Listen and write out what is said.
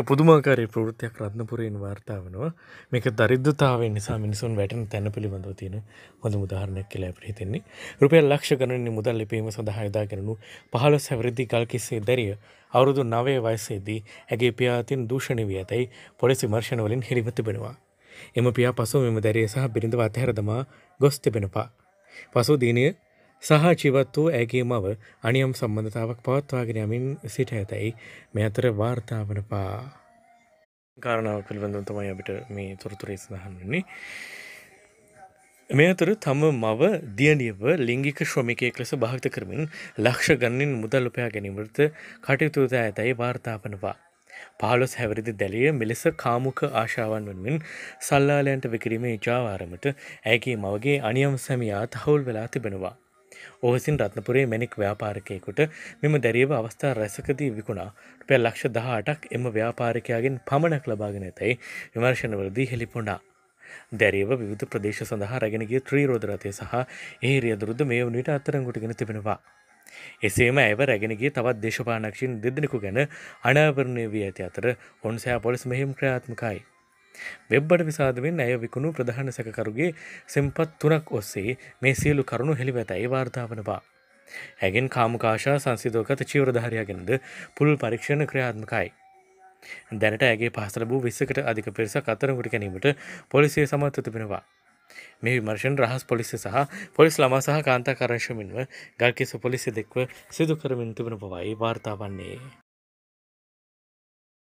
පුදුමාකාරී ප්‍රවෘත්තියක් රත්නපුරයෙන් වාර්තා වනවා මේක දරිද්‍රතාවය නිසා මිනිසුන් වැටෙන තැන පිළිබඳව තියෙන හොඳ උදාහරණයක් කියලා අපිට හිතෙන්නේ. රුපියල් ලක්ෂ ගණනින් මුදල් ලිපීම සඳහා යොදාගෙනු 15 හැවිරිදි ගල්කිස්සේ දැරිය අවුරුදු 9 වයසේදී ඇගේ පියා අතින් දූෂණය වී ඇතැයි පොලිස් විමර්ශන වලින් හෙළිව තිබෙනවා. එම පියා පසුව මෙම දැරිය සහ බිරිඳව අතහැර දමා ගොස් තිබෙනවා. පසු දිනය සහ ජීවත් වූ ඇගේ මව අනියම් සම්බන්ධතාවක් පවත්වාගෙන යමින් සිට ඇතැයි මේ අතර වාර්තා වන පා කාරණාව පිළිබඳව තමයි අපිට මේ තොරතුරේ සඳහන් වෙන්නේ. මේ අතර තම මව දියණියව ලිංගික ශ්‍රමිකයෙක් ලෙස භාවිත කරමින් ලක්ෂ ගණනින් මුදල් උපයා ගැනීමට කටයුතු ද ඇතැයි වාර්තා වනවා. පහළොස් හැවිරිදි දැලිය මෙලෙස කාමුක ආශාවන් වන්මින් සල්ලාලයන්ට විකිරීමේ ජාවාරමට ඇගේ මවගේ අනියම් සැමියා තහවුල් වෙලා තිබෙනවා. ඔහසින් රත්නපුරේ මැනික් ව්‍යාපාරිකයෙකුට මෙම දැරියව අවස්ථා රැසකදී විකුණා රුපියල් ලක්ෂ දහ අටක් එම ව්‍යාපාරිකයාගෙන් පමණක් ලබාගෙන ඇතැයි විමර්ශනවලදී හෙළිපුණා. දැරියව විවිධ ප්‍රදේශ සඳහා රැගෙනගිය ත්‍රීරෝධ රථය සහ ඒ රියදුරුද මේ වනට අත්තරංගුටගෙන තිබෙනවා. එසේම ඇව රැගෙනගේ තවත් දේශපානක්ෂන් දෙදෙනෙකු ගැන අනාවරණය වී ඇති අතර ඔන්සෑ පොලිස් මෙහිම් ක්‍රාත්මකයි. වෙබ්බඩ විසාදවෙන් ඇය විකුණු ප්‍රධාන සැකකරුගේ සෙම්පත් තුනක් ඔස්සේ මේ සියලු කරුණු හෙළිවෙත ඇයි වාර්තාාවනවා. ඇගෙන් කාමකාශා සංසිධෝකත චීවරධාරයාගෙනද පුල් පරීක්ෂණ ක්‍රියාත්මකයි. දැනට ඇගේ පහසල වූ විස්සකට අධික පිරිස අතරගුට ගැනීමට පොලිසිය සමත්ව තිබෙනවා. මේ විමර්ශන් රහස් පොලිසි සහ පොලිස් ළමා සහ කාන්තා කරංශමින්ව ගල්කිස පොලිසි දෙක්ව සිදු කරමින් තිබෙන බවයි වාර්තා වන්නේ.